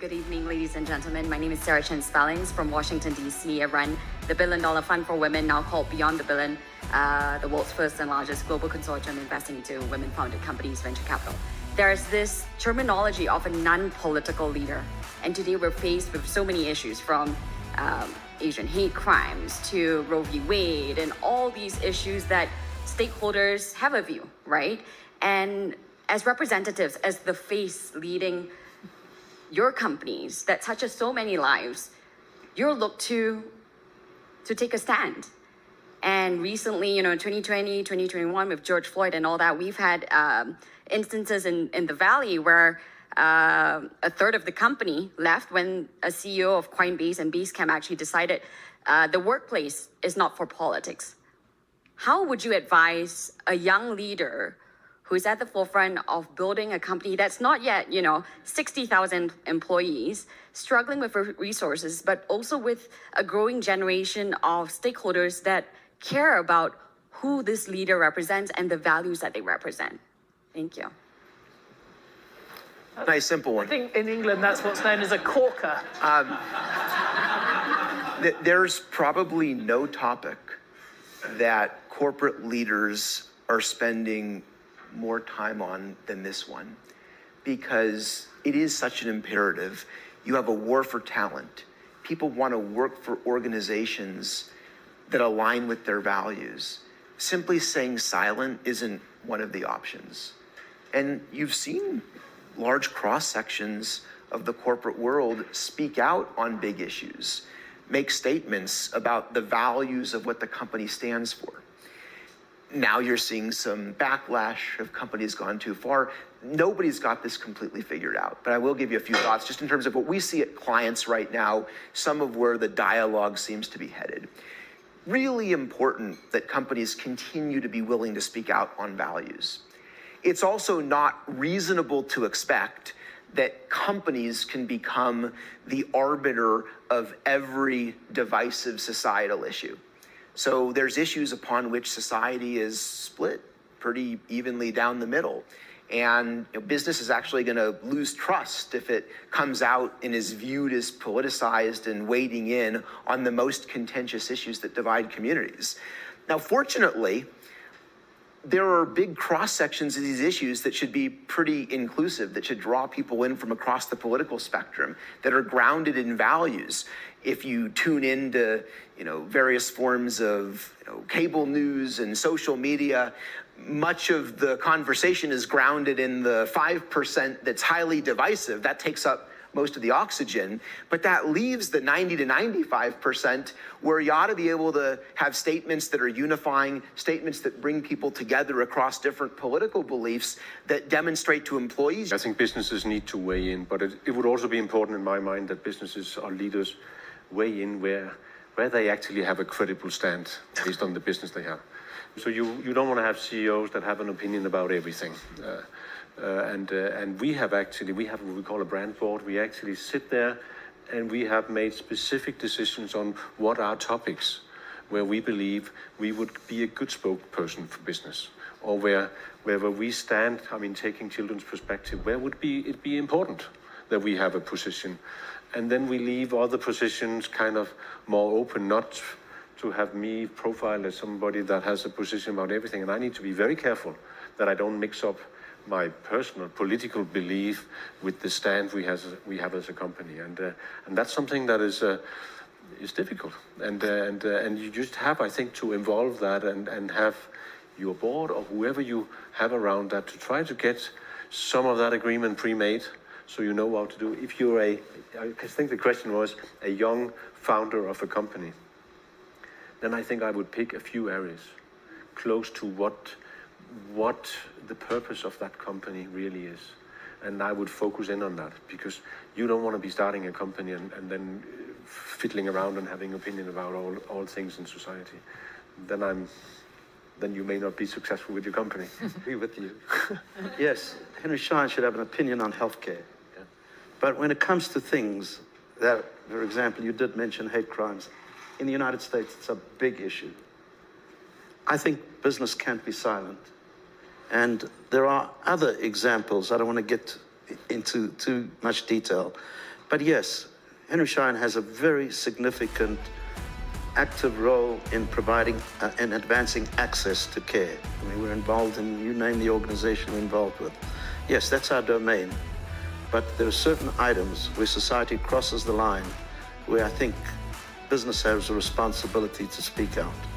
Good evening, ladies and gentlemen. My name is Sarah Chen Spellings from Washington, D.C. I run the Billion Dollar Fund for Women, now called Beyond the Billion, uh, the world's first and largest global consortium investing into women founded companies, venture capital. There's this terminology of a non political leader. And today we're faced with so many issues from um, Asian hate crimes to Roe v. Wade and all these issues that stakeholders have a view, right? And as representatives, as the face leading your companies that touches so many lives, you're looked to to take a stand. And recently, you know, 2020, 2021, with George Floyd and all that, we've had um, instances in, in the Valley where uh, a third of the company left when a CEO of Coinbase and Basecamp actually decided uh, the workplace is not for politics. How would you advise a young leader who's at the forefront of building a company that's not yet, you know, 60,000 employees, struggling with resources, but also with a growing generation of stakeholders that care about who this leader represents and the values that they represent? Thank you. Nice, simple one. I think in England that's what's known as a corker. Um, th- there's probably no topic that corporate leaders are spending more time on than this one because it is such an imperative. You have a war for talent. People want to work for organizations that align with their values. Simply saying silent isn't one of the options. And you've seen large cross sections of the corporate world speak out on big issues, make statements about the values of what the company stands for now you're seeing some backlash of companies gone too far. Nobody's got this completely figured out, but I will give you a few thoughts just in terms of what we see at clients right now, some of where the dialogue seems to be headed. Really important that companies continue to be willing to speak out on values. It's also not reasonable to expect that companies can become the arbiter of every divisive societal issue. So there's issues upon which society is split pretty evenly down the middle. And you know, business is actually going to lose trust if it comes out and is viewed as politicized and wading in on the most contentious issues that divide communities. Now, fortunately, there are big cross sections of these issues that should be pretty inclusive, that should draw people in from across the political spectrum, that are grounded in values. If you tune into, you know, various forms of you know, cable news and social media, much of the conversation is grounded in the 5% that's highly divisive. That takes up most of the oxygen, but that leaves the 90 to 95% where you ought to be able to have statements that are unifying, statements that bring people together across different political beliefs that demonstrate to employees. I think businesses need to weigh in, but it, it would also be important in my mind that businesses or leaders weigh in where where they actually have a credible stand based on the business they have. So you, you don't want to have CEOs that have an opinion about everything. Uh, uh, and, uh, and we have actually, we have what we call a brand board. We actually sit there and we have made specific decisions on what are topics where we believe we would be a good spokesperson for business or where wherever we stand, I mean, taking children's perspective, where would be it be important that we have a position? And then we leave other positions kind of more open, not to have me profiled as somebody that has a position about everything. And I need to be very careful that I don't mix up my personal political belief with the stand we, has, we have as a company. And, uh, and that's something that is, uh, is difficult. And, uh, and, uh, and you just have, I think, to involve that and, and have your board or whoever you have around that to try to get some of that agreement pre-made so you know what to do. If you're a, I think the question was, a young founder of a company, then I think I would pick a few areas close to what what the purpose of that company really is. And I would focus in on that because you don't want to be starting a company and, and then fiddling around and having opinion about all, all things in society. Then I'm then you may not be successful with your company. agree with you. yes, Henry Schein should have an opinion on healthcare. Yeah. But when it comes to things that, for example, you did mention hate crimes. In the United States, it's a big issue. I think business can't be silent. And there are other examples. I don't want to get into too much detail. But yes, Henry Schein has a very significant active role in providing uh, and advancing access to care. I mean, we're involved in, you name the organization we're involved with. Yes, that's our domain. But there are certain items where society crosses the line where I think business has a responsibility to speak out.